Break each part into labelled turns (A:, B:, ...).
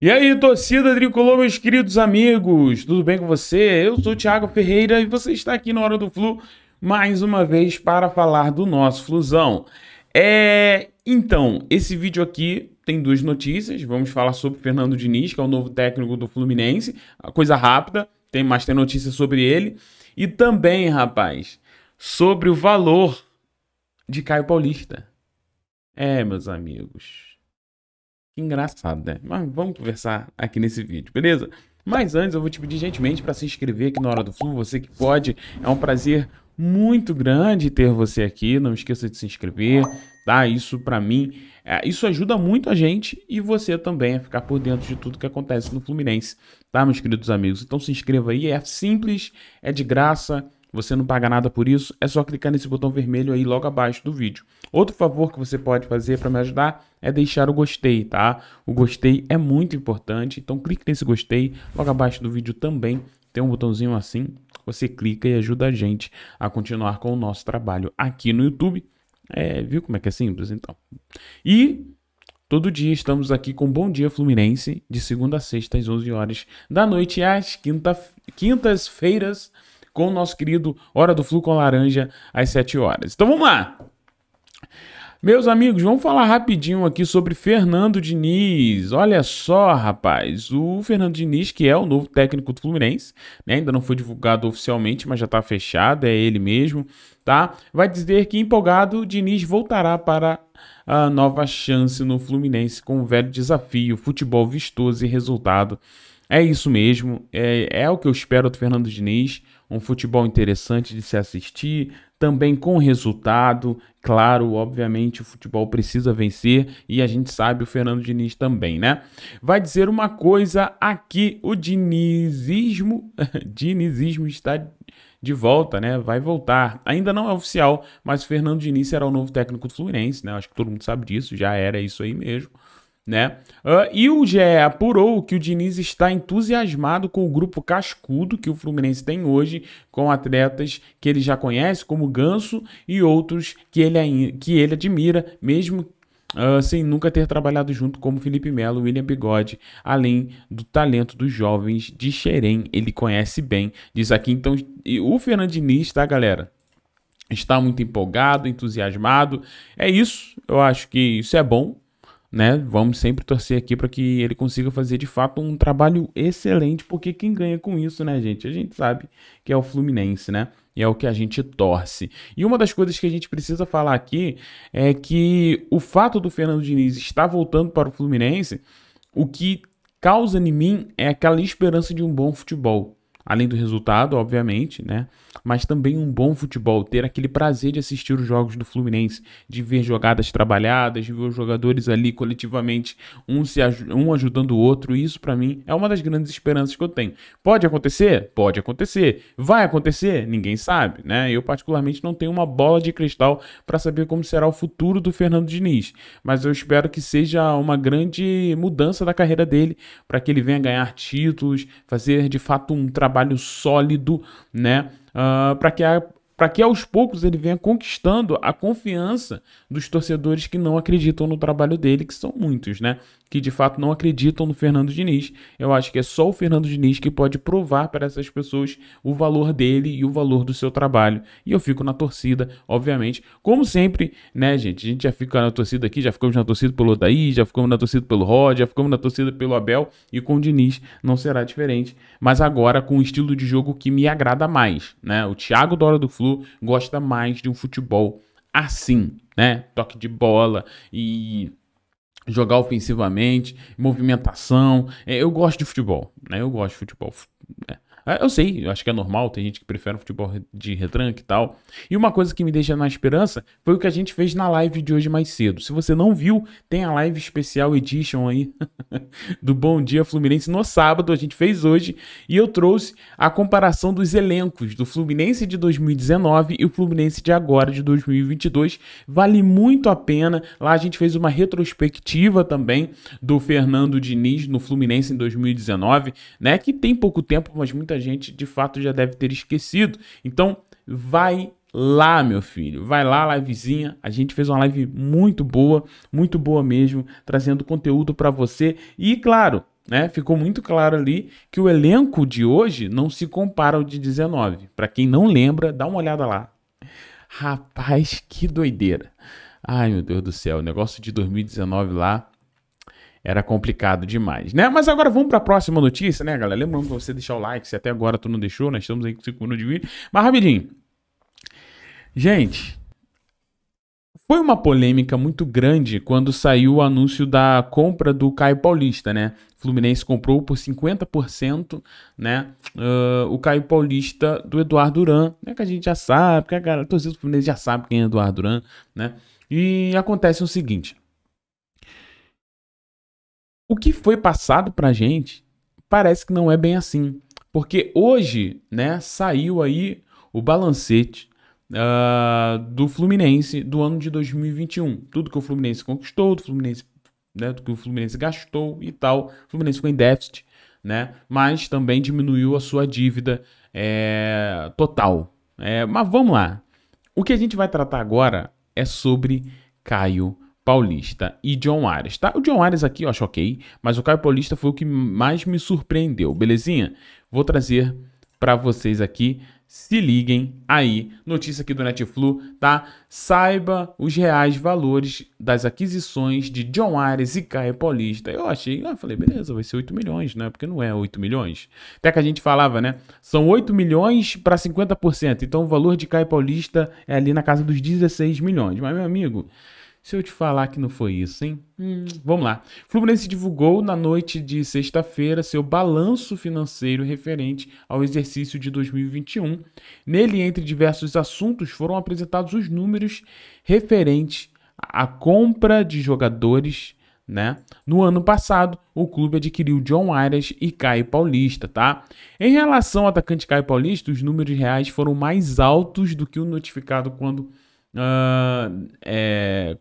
A: E aí, torcida tricolor, meus queridos amigos, tudo bem com você? Eu sou o Thiago Ferreira e você está aqui na Hora do Flu mais uma vez para falar do nosso Flusão. É, então, esse vídeo aqui tem duas notícias. Vamos falar sobre Fernando Diniz, que é o novo técnico do Fluminense. Coisa rápida, tem mais tem notícia sobre ele. E também, rapaz, sobre o valor de Caio Paulista. É, meus amigos. Que engraçado, né? Mas vamos conversar aqui nesse vídeo, beleza? Mas antes eu vou te pedir gentilmente para se inscrever aqui na Hora do Flu, você que pode. É um prazer muito grande ter você aqui. Não esqueça de se inscrever, tá? Isso para mim, é, isso ajuda muito a gente e você também a ficar por dentro de tudo que acontece no Fluminense, tá, meus queridos amigos? Então se inscreva aí, é simples, é de graça você não paga nada por isso, é só clicar nesse botão vermelho aí logo abaixo do vídeo. Outro favor que você pode fazer para me ajudar é deixar o gostei, tá? O gostei é muito importante, então clique nesse gostei, logo abaixo do vídeo também tem um botãozinho assim, você clica e ajuda a gente a continuar com o nosso trabalho aqui no YouTube. É, viu como é que é simples então? E Todo dia estamos aqui com Bom Dia Fluminense, de segunda a sexta, às 11 horas da noite, às quinta, quintas-feiras, com o nosso querido Hora do Flu com Laranja às 7 horas. Então vamos lá! Meus amigos, vamos falar rapidinho aqui sobre Fernando Diniz. Olha só, rapaz, o Fernando Diniz, que é o novo técnico do Fluminense, né? ainda não foi divulgado oficialmente, mas já está fechado, é ele mesmo, tá? Vai dizer que empolgado, Diniz voltará para a nova chance no Fluminense com o velho desafio, futebol vistoso e resultado. É isso mesmo, é, é o que eu espero do Fernando Diniz um futebol interessante de se assistir, também com resultado. Claro, obviamente o futebol precisa vencer e a gente sabe o Fernando Diniz também, né? Vai dizer uma coisa aqui, o dinizismo, dinizismo está de volta, né? Vai voltar. Ainda não é oficial, mas Fernando Diniz será o novo técnico do Fluminense, né? Acho que todo mundo sabe disso, já era isso aí mesmo né? Uh, e o GE apurou que o Diniz está entusiasmado com o grupo cascudo que o Fluminense tem hoje, com atletas que ele já conhece, como Ganso e outros que ele, que ele admira, mesmo Uh, sem nunca ter trabalhado junto como Felipe Melo, William Bigode, além do talento dos jovens de Xerém, ele conhece bem, diz aqui. Então, o Fernando Diniz, tá, galera? Está muito empolgado, entusiasmado. É isso, eu acho que isso é bom, né? Vamos sempre torcer aqui para que ele consiga fazer de fato um trabalho excelente, porque quem ganha com isso, né, gente? A gente sabe que é o Fluminense, né? E é o que a gente torce. E uma das coisas que a gente precisa falar aqui é que o fato do Fernando Diniz estar voltando para o Fluminense, o que causa em mim é aquela esperança de um bom futebol. Além do resultado, obviamente, né? Mas também um bom futebol, ter aquele prazer de assistir os jogos do Fluminense, de ver jogadas trabalhadas, de ver os jogadores ali coletivamente, um, se, um ajudando o outro. Isso, para mim, é uma das grandes esperanças que eu tenho. Pode acontecer? Pode acontecer. Vai acontecer? Ninguém sabe, né? Eu, particularmente, não tenho uma bola de cristal para saber como será o futuro do Fernando Diniz. Mas eu espero que seja uma grande mudança da carreira dele, para que ele venha ganhar títulos, fazer de fato um trabalho trabalho sólido, né? Uh, para que a para que aos poucos ele venha conquistando a confiança dos torcedores que não acreditam no trabalho dele, que são muitos, né? Que de fato não acreditam no Fernando Diniz. Eu acho que é só o Fernando Diniz que pode provar para essas pessoas o valor dele e o valor do seu trabalho. E eu fico na torcida, obviamente. Como sempre, né, gente? A gente já fica na torcida aqui, já ficamos na torcida pelo Odaí, já ficamos na torcida pelo Rod, já ficamos na torcida pelo Abel e com o Diniz não será diferente. Mas agora com um estilo de jogo que me agrada mais, né? O Thiago Dora do Flu gosta mais de um futebol assim, né? Toque de bola e jogar ofensivamente, movimentação. É, eu gosto de futebol, né? Eu gosto de futebol. É. Ah, eu sei, eu acho que é normal, tem gente que prefere um futebol de retranque e tal. E uma coisa que me deixa na esperança foi o que a gente fez na live de hoje mais cedo. Se você não viu, tem a live especial edition aí do Bom Dia Fluminense no sábado, a gente fez hoje, e eu trouxe a comparação dos elencos do Fluminense de 2019 e o Fluminense de agora, de 2022. Vale muito a pena. Lá a gente fez uma retrospectiva também do Fernando Diniz no Fluminense em 2019, né? Que tem pouco tempo, mas muita muita gente de fato já deve ter esquecido. Então, vai lá, meu filho. Vai lá, livezinha. A gente fez uma live muito boa, muito boa mesmo, trazendo conteúdo para você. E claro, né, ficou muito claro ali que o elenco de hoje não se compara ao de 19. Para quem não lembra, dá uma olhada lá. Rapaz, que doideira. Ai, meu Deus do céu, o negócio de 2019 lá era complicado demais, né? Mas agora vamos para a próxima notícia, né, galera? Lembrando pra você deixar o like, se até agora tu não deixou, nós estamos aí com 5 minutos de vídeo. Mas rapidinho. Gente, foi uma polêmica muito grande quando saiu o anúncio da compra do Caio Paulista, né? Fluminense comprou por 50%, né? Uh, o Caio Paulista do Eduardo Duran, né? Que a gente já sabe, que a galera, torcida do Fluminense já sabe quem é Eduardo Duran, né? E acontece o seguinte: o que foi passado pra gente parece que não é bem assim. Porque hoje, né, saiu aí o balancete uh, do Fluminense do ano de 2021. Tudo que o Fluminense conquistou, do Fluminense, né, do que o Fluminense gastou e tal. O Fluminense ficou em déficit, né? Mas também diminuiu a sua dívida é, total. É, mas vamos lá. O que a gente vai tratar agora é sobre Caio Paulista e John Ares, tá? O John Ares aqui eu acho ok, mas o Caio Paulista foi o que mais me surpreendeu, belezinha? Vou trazer para vocês aqui, se liguem aí, notícia aqui do Netflu, tá? Saiba os reais valores das aquisições de John Ares e Caio Paulista. Eu achei, eu falei, beleza, vai ser 8 milhões, né? Porque não é 8 milhões. Até que a gente falava, né? São 8 milhões para 50%, então o valor de Caio Paulista é ali na casa dos 16 milhões. Mas, meu amigo, se eu te falar que não foi isso, hein? Hum, vamos lá. Fluminense divulgou na noite de sexta-feira seu balanço financeiro referente ao exercício de 2021. Nele, entre diversos assuntos, foram apresentados os números referentes à compra de jogadores. Né? No ano passado, o clube adquiriu John Arias e Caio Paulista, tá? Em relação ao atacante Caio Paulista, os números reais foram mais altos do que o notificado quando uh, é,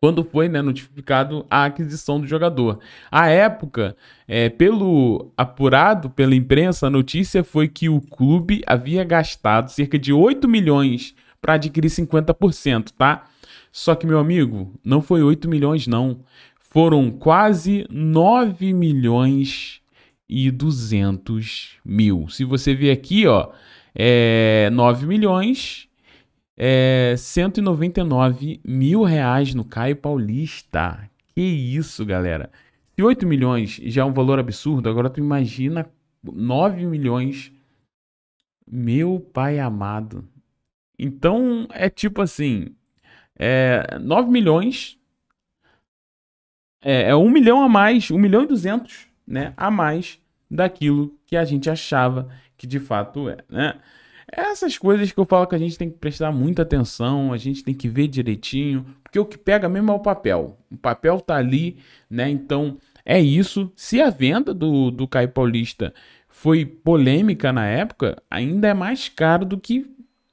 A: quando foi né, notificado a aquisição do jogador. À época, é, pelo apurado pela imprensa, a notícia foi que o clube havia gastado cerca de 8 milhões para adquirir 50%, tá? Só que, meu amigo, não foi 8 milhões, não. Foram quase 9 milhões e 200 mil. Se você ver aqui, ó, é 9 milhões é, 199 mil reais no Caio Paulista. Que isso, galera. Se 8 milhões já é um valor absurdo, agora tu imagina 9 milhões. Meu pai amado. Então é tipo assim: é, 9 milhões é, é 1 milhão a mais, 1 milhão e 200 né, a mais daquilo que a gente achava que de fato é. Né? Essas coisas que eu falo que a gente tem que prestar muita atenção, a gente tem que ver direitinho, porque o que pega mesmo é o papel. O papel tá ali, né? Então é isso. Se a venda do, do Caio Paulista foi polêmica na época, ainda é mais caro do que,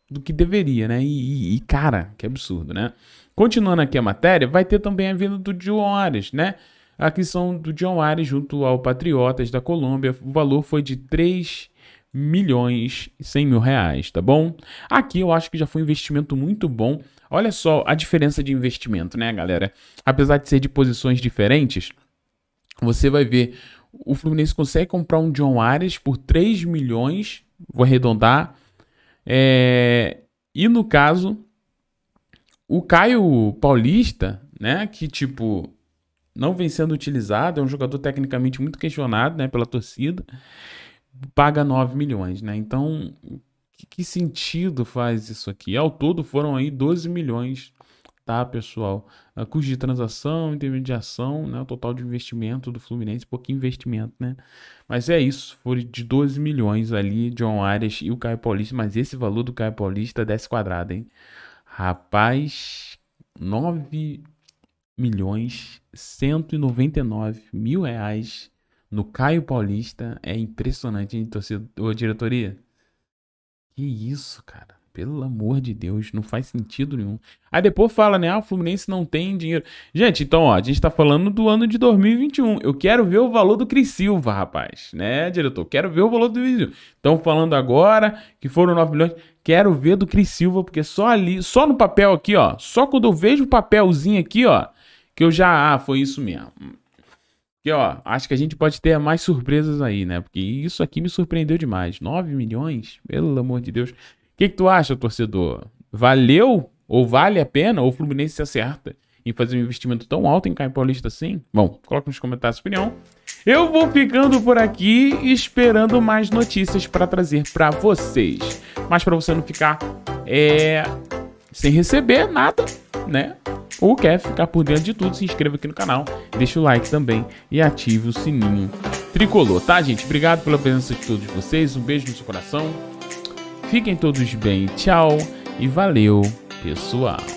A: do que deveria, né? E, e, e cara, que absurdo, né? Continuando aqui a matéria, vai ter também a venda do John Ares, né? A aquisição do John Ares junto ao Patriotas da Colômbia, o valor foi de 3 milhões e 100 mil reais, tá bom? Aqui eu acho que já foi um investimento muito bom. Olha só a diferença de investimento, né, galera? Apesar de ser de posições diferentes, você vai ver o Fluminense consegue comprar um John Ares por 3 milhões, vou arredondar. É, e no caso, o Caio Paulista, né, que tipo não vem sendo utilizado, é um jogador tecnicamente muito questionado, né, pela torcida paga 9 milhões, né? Então, que, que, sentido faz isso aqui? Ao todo foram aí 12 milhões, tá, pessoal? A custo de transação, intermediação, né? O total de investimento do Fluminense, pouquinho investimento, né? Mas é isso, foi de 12 milhões ali, John Arias e o Caio Paulista, mas esse valor do Caio Paulista é 10 quadrado, hein? Rapaz, 9 milhões 199 mil reais no Caio Paulista é impressionante, hein, torcida, ô, diretoria? Que isso, cara. Pelo amor de Deus, não faz sentido nenhum. Aí depois fala, né? Ah, o Fluminense não tem dinheiro. Gente, então, ó, a gente tá falando do ano de 2021. Eu quero ver o valor do Cris Silva, rapaz, né, diretor? Quero ver o valor do Cris Silva. Estão falando agora que foram 9 milhões. Quero ver do Cris Silva, porque só ali, só no papel aqui, ó, só quando eu vejo o papelzinho aqui, ó, que eu já, ah, foi isso mesmo. Que, ó, acho que a gente pode ter mais surpresas aí, né? Porque isso aqui me surpreendeu demais. 9 milhões? Pelo amor de Deus. O que, que tu acha, torcedor? Valeu? Ou vale a pena? Ou o Fluminense se acerta em fazer um investimento tão alto em Caio Paulista assim? Bom, coloca nos comentários a opinião. Eu vou ficando por aqui esperando mais notícias para trazer para vocês. Mas para você não ficar é, sem receber nada, né? Ou quer ficar por dentro de tudo, se inscreva aqui no canal, deixa o like também e ative o sininho tricolor, tá, gente? Obrigado pela presença de todos vocês, um beijo no seu coração, fiquem todos bem, tchau e valeu, pessoal!